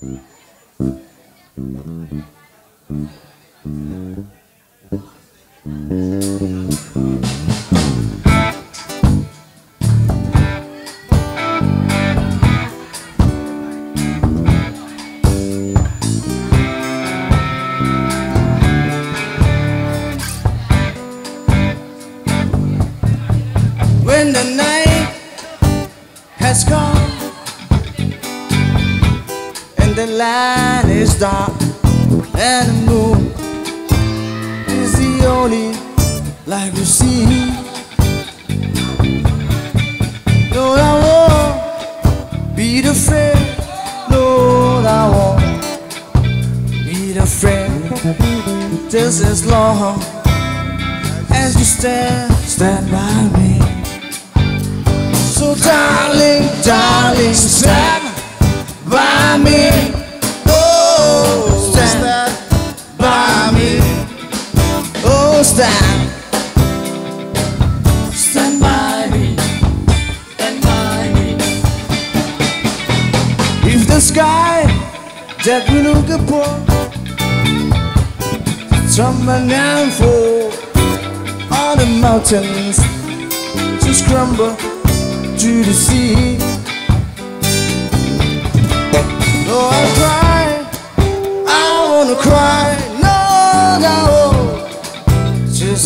When the night has come the land is dark and the moon is the only light we see. Lord, I won't be the friend. Lord, I won't be the friend just as long as you stand, stand by me. So darling, darling, stand Oh, stand. Stand by me. Stand by me. If the sky that we look upon tumbling and fall, all the mountains to crumble to the sea.